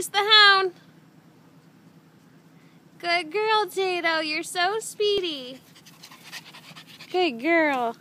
chase the hound. Good girl, Tato. You're so speedy. Good girl.